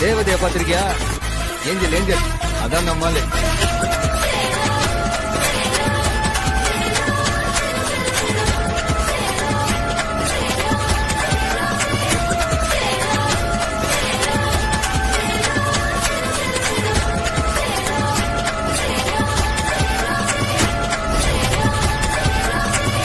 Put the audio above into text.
தேவதைய பாத்திருக்கியா angel angel. அதான் நம்மாலே.